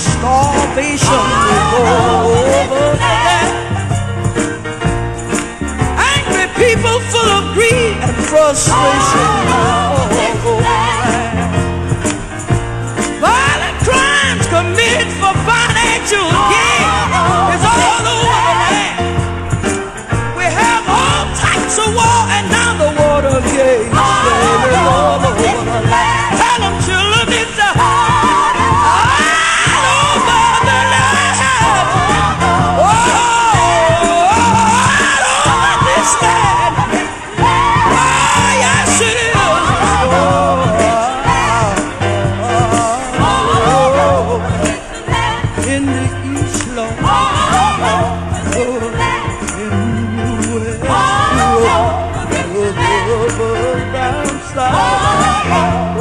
starvation will go over there. Angry people full of greed and frustration. in the east, Lord. Oh, oh, oh, in the west, Lord, Lord, Lord,